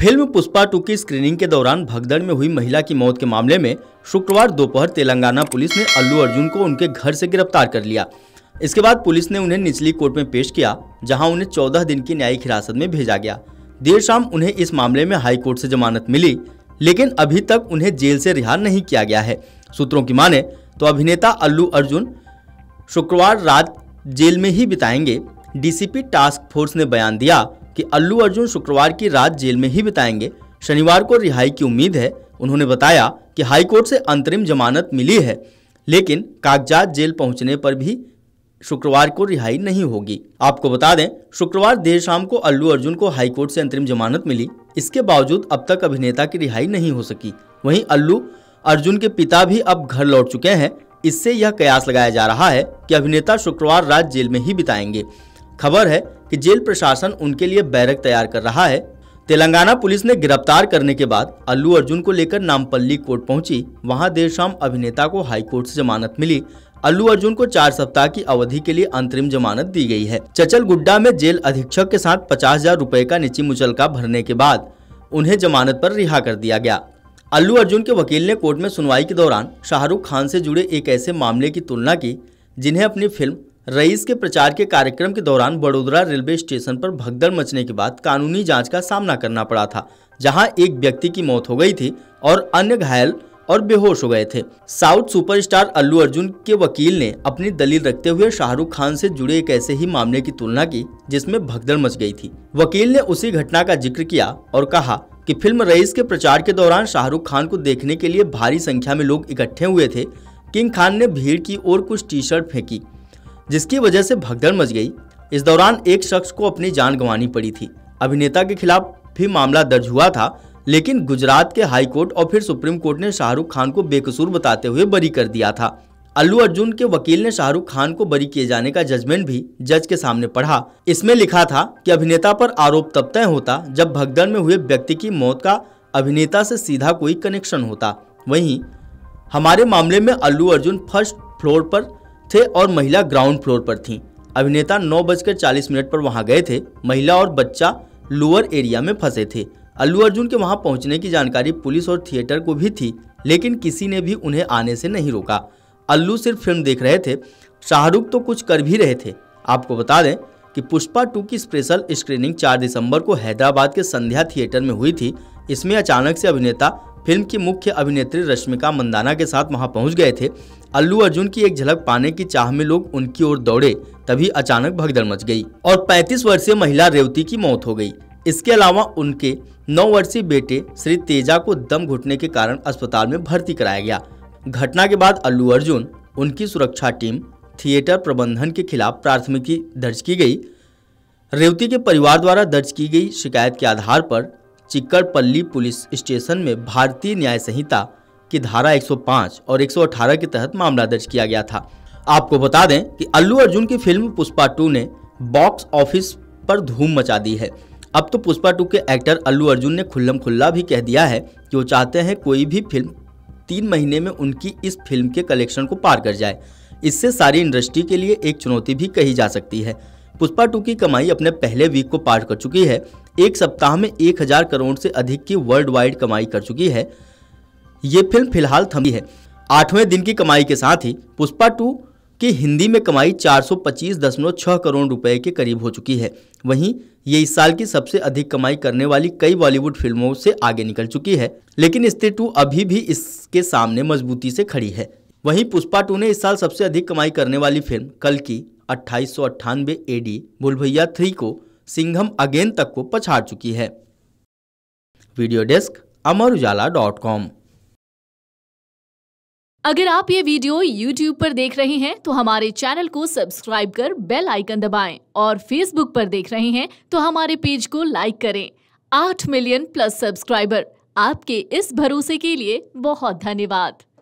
Film Pushpa two की screening के दौरान भगदड़ में हुई महिला की मौत के मामले में शुक्रवार दोपहर तेलंगाना पुलिस ने अल्लू अर्जुन को उनके घर से गिरफ़्तार कर लिया। इसके बाद पुलिस ने उन्हें निचली कोर्ट में पेश किया, जहाँ उन्हें 14 दिन की न्यायिक हिरासत में भेजा गया। देर शाम उन्हें इस मामले में हाई कोर्ट से जमानत मिली, लेकिन अभी तक उन्हें जेल से रिहा नहीं किया गया है। सूत्रों की माने तो अभिनेता अल्लू अर्जुन शुक्रवार रात जेल में ही बिताएँगे। डीसीपी टास्क फोर्स ने बयान दिया। कि अल्लू अर्जुन शुक्रवार की रात जेल में ही बिताएँगे। शनिवार को रिहाई की उम्मीद है। उन्होंने बताया कि हाईकोर्ट से अंतरिम जमानत मिली है, लेकिन कागजात जेल पहुँचने पर भी शुक्रवार को रिहाई नहीं होगी। आपको बता दें, शुक्रवार देर शाम को अल्लू अर्जुन को हाईकोर्ट से अंतरिम जमानत मिली। इसके बावजूद अब तक अभिनेता की रिहाई नहीं हो सकी। वहीं अल्लू अर्जुन के पिता भी अब घर लौट चुके हैं। इससे यह कयास लगाया जा रहा है कि अभिनेता शुक्रवार रात जेल में ही बिताएँगे। खबर है कि जेल प्रशासन उनके लिए बैरक तैयार कर रहा है। तेलंगाना पुलिस ने गिरफ़्तार करने के बाद अल्लू अर्जुन को लेकर नामपल्ली कोर्ट पहुँची। वहाँ देर शाम अभिनेता को हाईकोर्ट से जमानत मिली। अल्लू अर्जुन को चार सप्ताह की अवधि के लिए अंतरिम जमानत दी गई है। चचल गुड्डा में जेल अधीक्षक के साथ पचास हज़ार रूपए का निची मुचलका भरने के बाद उन्हें जमानत पर रिहा कर दिया गया। अल्लू अर्जुन के वकील ने कोर्ट में सुनवाई के दौरान शाहरुख खान से जुड़े एक ऐसे मामले की तुलना की, जिन्हें अपनी फ़िल्म रईस के प्रचार के कार्यक्रम के दौरान बड़ोदरा रेलवे स्टेशन पर भगदड़ मचने के बाद कानूनी जाँच का सामना करना पड़ा था, जहाँ एक व्यक्ति की मौत हो गई थी और अन्य घायल और बेहोश हो गए थे। साउथ सुपरस्टार अल्लू अर्जुन के वकील ने अपनी दलील रखते हुए शाहरुख खान से जुड़े एक ऐसे ही मामले की तुलना की, जिसमें भगदड़ मच गई थी। वकील ने उसी घटना का ज़िक्र किया और कहा कि फ़िल्म रईस के प्रचार के दौरान शाहरुख खान को देखने के लिए भारी संख्या में लोग इकट्ठे हुए थे। किंग खान ने भीड़ की ओर कुछ टी शर्ट फेंकी। जिसकी वजह से भगदड़ मच गई। इस दौरान एक शख्स को अपनी जान गंवानी पड़ी थी। अभिनेता के खिलाफ भी मामला दर्ज हुआ था, लेकिन गुजरात के हाई कोर्ट और फिर सुप्रीम कोर्ट ने शाहरुख खान को बेकसूर बताते हुए बरी कर दिया था। अल्लू अर्जुन के वकील ने शाहरुख खान को बरी किए जाने का जजमेंट भी जज के सामने पढ़ा। इसमें लिखा था कि अभिनेता पर आरोप तब तय होता जब भगदड़ में हुए व्यक्ति की मौत का अभिनेता से सीधा कोई कनेक्शन होता। वहीं हमारे मामले में अल्लू अर्जुन फ़र्स्ट फ्लोर पर थे और महिला ग्राउंड फ्लोर पर थी। अभिनेता नौ बजकर चालीस मिनट पर वहाँ गए थे। महिला और बच्चा लोअर एरिया में फंसे थे। अल्लू अर्जुन के वहाँ पहुँचने की जानकारी पुलिस और थिएटर को भी थी, लेकिन किसी ने भी उन्हें आने से नहीं रोका। अल्लू सिर्फ़ फ़िल्म देख रहे थे। शाहरुख तो कुछ कर भी रहे थे। आपको बता दें कि पुष्पा टू की स्पेशल स्क्रीनिंग 4 दिसंबर को हैदराबाद के संध्या थिएटर में हुई थी। इसमें अचानक से अभिनेता, फ़िल्म की मुख्य अभिनेत्री रश्मिका मंदाना के साथ वहाँ पहुँच गए थे। अल्लू अर्जुन की एक झलक पाने की चाह में लोग उनकी ओर दौड़े, तभी अचानक भगदड़ मच गई और 35 वर्षीय महिला रेवती की मौत हो गई। इसके अलावा उनके 9 वर्षीय बेटे श्री तेजा को दम घुटने के कारण अस्पताल में भर्ती कराया गया। घटना के बाद अल्लू अर्जुन, उनकी सुरक्षा टीम थिएटर प्रबंधन के खिलाफ प्राथमिकी दर्ज की गई। रेवती के परिवार द्वारा दर्ज की गई शिकायत के आधार पर चिक्कड़पल्ली पुलिस स्टेशन में भारतीय न्याय संहिता की धारा 105 और 118 के तहत मामला दर्ज किया गया था। आपको बता दें कि अल्लू अर्जुन की फ़िल्म पुष्पा टू ने बॉक्स ऑफ़िस पर धूम मचा दी है। अब तो पुष्पा टू के एक्टर अल्लू अर्जुन ने खुल्लम खुल्ला भी कह दिया है कि वो चाहते हैं कोई भी फ़िल्म तीन महीने में उनकी इस फ़िल्म के कलेक्शन को पार कर जाए। इससे सारी इंडस्ट्री के लिए एक चुनौती भी कही जा सकती है। पुष्पा टू की कमाई अपने पहले वीक को पार कर चुकी है। एक सप्ताह में एक हज़ार करोड़ से अधिक की वर्ल्ड वाइड कमाई कर चुकी है। ये फ़िल्म फ़िलहाल थमी है। आठवें दिन की कमाई के साथ ही पुष्पा टू की हिंदी में कमाई 425.6 करोड़ रुपए के करीब हो चुकी है। वहीं ये इस साल की सबसे अधिक कमाई करने वाली कई बॉलीवुड फ़िल्मों से आगे निकल चुकी है। लेकिन स्त्री टू अभी भी इसके सामने मजबूती से खड़ी है। वहीं पुष्पा टू ने इस साल सबसे अधिक कमाई करने वाली फ़िल्म, कल की अट्ठाईस सौ एडी भूलभैया थ्री को सिंघम अगेन तक को पछाड़ चुकी है। Video desk Amar Ujala dot com. अगर आप ये वीडियो YouTube पर देख रहे हैं तो हमारे चैनल को सब्सक्राइब कर बेल आइकन दबाएँ और Facebook पर देख रहे हैं तो हमारे पेज को लाइक करें। आठ मिलियन प्लस सब्सक्राइबर, आपके इस भरोसे के लिए बहुत धन्यवाद।